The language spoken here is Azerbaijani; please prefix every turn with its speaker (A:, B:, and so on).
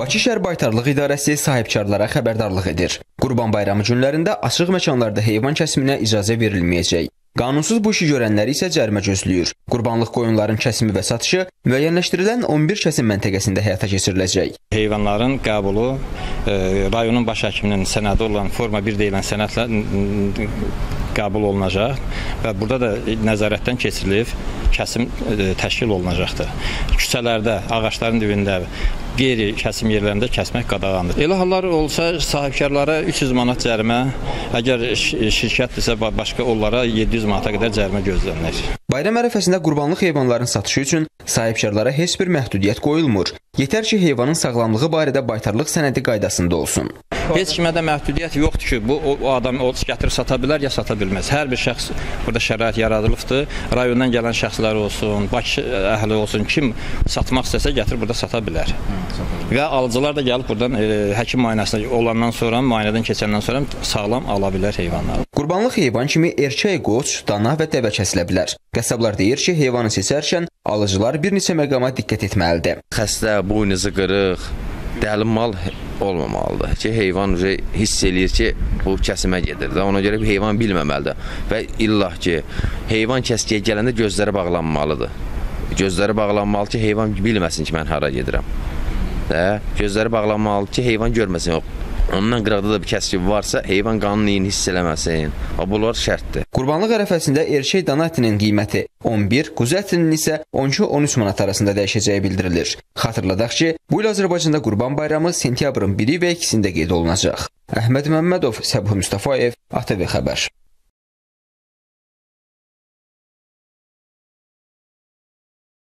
A: Bakı şəhər baytarlıq idarəsi sahibkarlara xəbərdarlıq edir. Qurban bayramı günlərində açıq məkanlarda heyvan kəsiminə icazə verilməyəcək. Qanunsuz bu işi görənləri isə cərimə gözləyir. Qurbanlıq qoyunların kəsimi və satışı müəyyənləşdirilən 11 kəsim məntəqəsində həyata keçiriləcək.
B: Heyvanların qəbulu e, rayonun baş həkiminin sənədi olan forma 1 deyilən sənədlə qəbul olunacaq və burada da nəzarətdən keçirilib kəsim e, təşkil olunacaqdır. Küçələrdə, ağacların dibində qeyri kəsim yerlərində kəsmək qadağandır. Elə hallar olsa sahibkarlara 300 manat cərimə, əgər şi- şirkətdirsə ba- başqa onlara 700 manata qədər cərimə gözlənilir.
A: Bayram ərəfəsində qurbanlıq heyvanların satışı üçün sahibkarlara heç bir məhdudiyyət qoyulmur. Yetər ki, heyvanın sağlamlığı barədə baytarlıq sənədi qaydasında olsun.
B: Heç kimə də məhdudiyyət yoxdur ki, bu o, o adam o gətirib sata bilər ya sata bilməz. Hər bir şəxs burada şərait yaradılıbdır. Rayondan gələn şəxslər olsun, Bakı əhli olsun, kim satmaq istəsə gətirib burada sata bilər. Və alıcılar da gəlib buradan e, həkim müayinəsinə olandan sonra, müayinədən keçəndən sonra sağlam ala bilər heyvanları.
A: Qurbanlıq heyvan kimi erkək qoç, dana və dəvə kəsilə bilər. Qəssablar deyir ki, heyvanı seçərkən alıcılar bir neçə məqama diqqət etməlidir.
C: xəstə, buynuzu qırıq, dəli mal olmamalıdır ki, heyvan hiss eləyir ki, bu kəsimə gedir də. Ona görə heyvan bilməməlidir və illah ki, heyvan kəskiyə gələndə gözləri bağlanmalıdır. Gözləri bağlanmalı ki, heyvan bilməsin ki, mən hara gedirəm. Də, gözləri bağlanmalı ki, heyvan görməsin. Yox, Ondan qıraqda da bir kəskin varsa, heyvan qanun iyini hiss eləməsin. Bunlar şərtdir.
A: Qurbanlıq ərəfəsində erkək dana ətinin qiyməti 11, quzu ətinin isə 12-13 manat arasında dəyişəcəyi bildirilir. Xatırladaq ki, bu il Azərbaycanda Qurban Bayramı sentyabrın 1-i və 2-sində qeyd olunacaq. Əhməd Məmmədov, Səbuh Mustafayev, ATV xəbər.